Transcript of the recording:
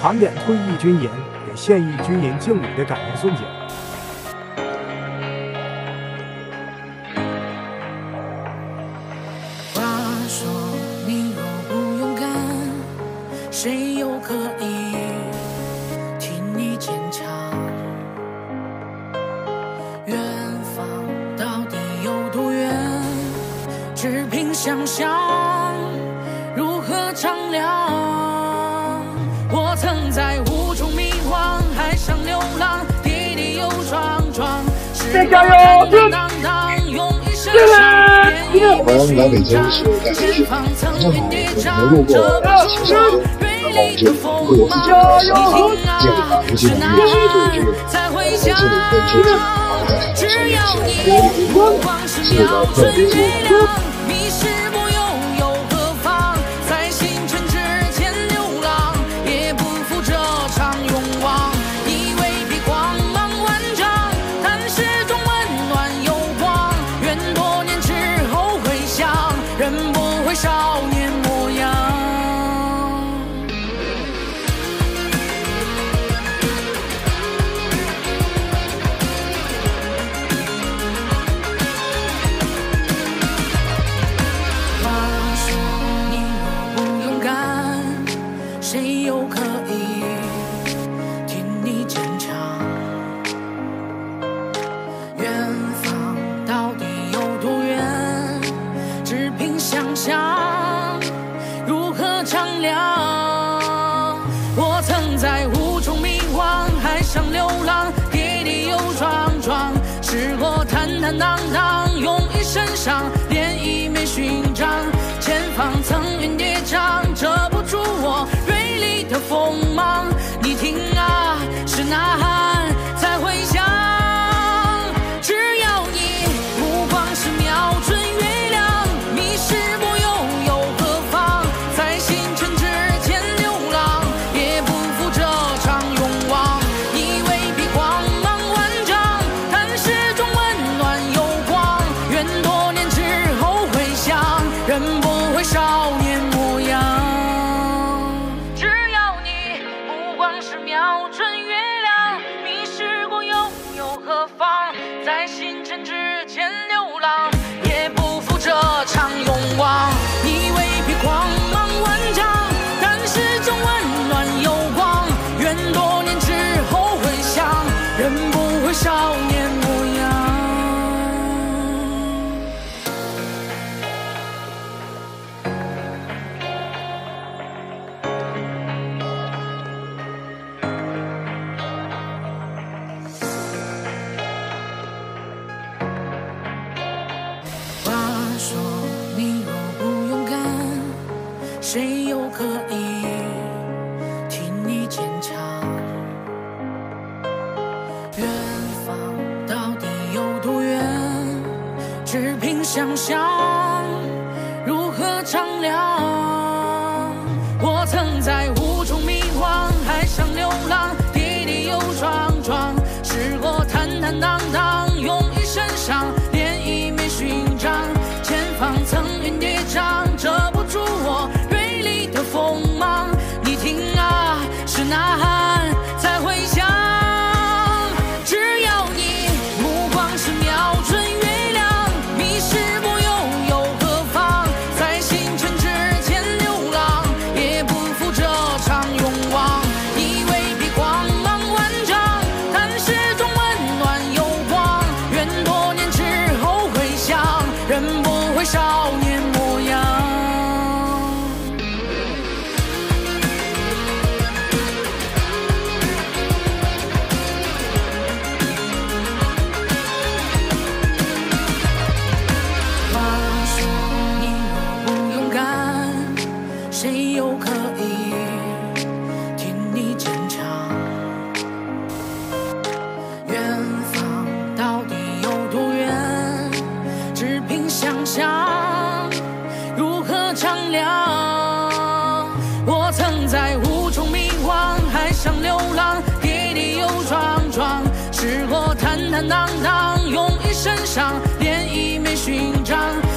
盘点退役军人给现役军人敬礼的感人瞬间。话说你若不勇敢，谁又可以替你坚强？远方到底有多远？只凭想象，如何丈量？是我坦坦荡荡，用一生伤变欢迎来北京是大学生，正好我们路过大学校，然后就会有自己的想法，建立把游戏能力去对峙，然后这里会支持啊大家上面想活力光，是的特别多。迷失不谁又可以替你坚强？远方到底有多远？只凭想象，如何丈量？我曾在雾中迷惘，海上流浪，跌跌又撞撞，试过坦坦荡荡，用一身伤，牵流谁又可以替你坚强？远方到底有多远？只凭想象，如何丈量？我曾在雾中迷惘，海上流浪，跌跌又撞撞，试过坦坦荡荡，Schöner 坦荡荡用一身伤炼一枚勋章。